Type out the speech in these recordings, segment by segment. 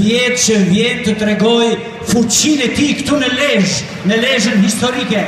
vjetë që vjetë të tregoj fuqin e ti këtu në lesh, në leshën historike.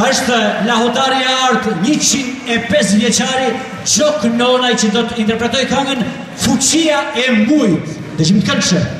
është lahotari e artë 105 vjeqari Gjok Nonaj që do të interpretoj këngën Fuqia e mujtë. Dëshim të këndshë.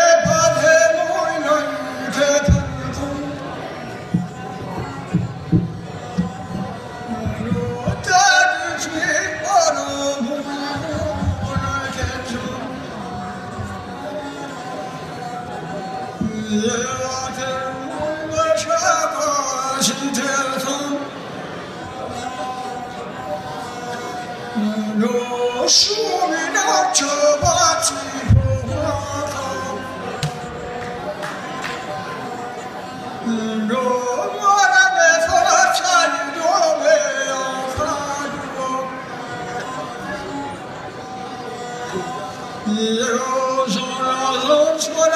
哎，我这梦我却把心疼痛，哎，我手里那茶把酒喝空，哎，我那眉头牵着没有放空，哎，一路上人说的。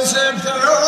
September.